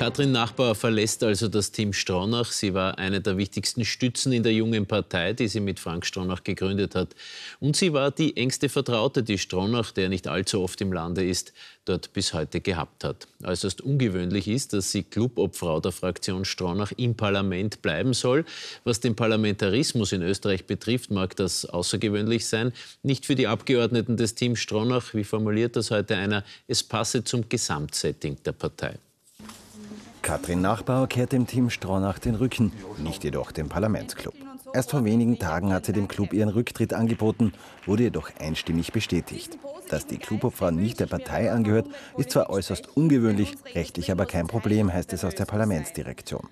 Katrin Nachbauer verlässt also das Team Stronach. Sie war eine der wichtigsten Stützen in der jungen Partei, die sie mit Frank Stronach gegründet hat. Und sie war die engste Vertraute, die Stronach, der nicht allzu oft im Lande ist, dort bis heute gehabt hat. Äußerst ungewöhnlich ist, dass sie Clubobfrau der Fraktion Stronach im Parlament bleiben soll. Was den Parlamentarismus in Österreich betrifft, mag das außergewöhnlich sein. Nicht für die Abgeordneten des Teams Stronach, wie formuliert das heute einer, es passe zum Gesamtsetting der Partei. Katrin Nachbauer kehrt dem Team Stronach den Rücken, nicht jedoch dem Parlamentsclub. Erst vor wenigen Tagen hat sie dem Club ihren Rücktritt angeboten, wurde jedoch einstimmig bestätigt. Dass die Clubobfrau nicht der Partei angehört, ist zwar äußerst ungewöhnlich, rechtlich aber kein Problem, heißt es aus der Parlamentsdirektion.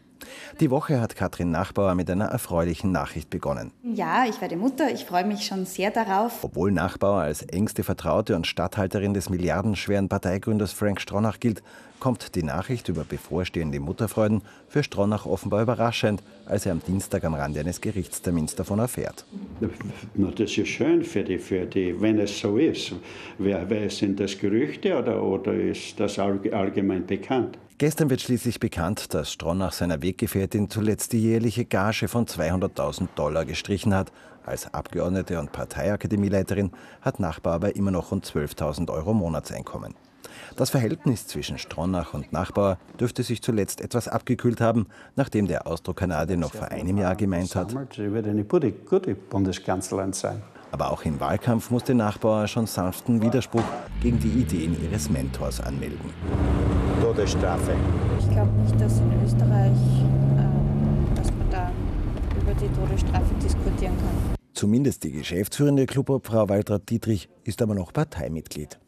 Die Woche hat Katrin Nachbauer mit einer erfreulichen Nachricht begonnen. Ja, ich werde Mutter, ich freue mich schon sehr darauf. Obwohl Nachbauer als engste Vertraute und Statthalterin des milliardenschweren Parteigründers Frank Stronach gilt, kommt die Nachricht über bevorstehende Mutterfreuden für Stronach offenbar überraschend, als er am Dienstag am Rande eines Gerichtstermins davon erfährt. Das ist schön für die, für die wenn es so ist. Wer, wer sind das Gerüchte oder, oder ist das allgemein bekannt? Gestern wird schließlich bekannt, dass Stronach seiner Weggefährtin zuletzt die jährliche Gage von 200.000 Dollar gestrichen hat. Als Abgeordnete und Parteiakademieleiterin hat Nachbar aber immer noch rund 12.000 Euro Monatseinkommen. Das Verhältnis zwischen Stronach und Nachbar dürfte sich zuletzt etwas abgekühlt haben, nachdem der Ausdruckkanadier noch vor einem Jahr gemeint hat. Aber auch im Wahlkampf musste Nachbauer schon sanften Widerspruch gegen die Ideen ihres Mentors anmelden. Todesstrafe. Ich glaube nicht, dass in Österreich, äh, dass man da über die Todesstrafe diskutieren kann. Zumindest die geschäftsführende Clubobfrau Waltraud Dietrich ist aber noch Parteimitglied.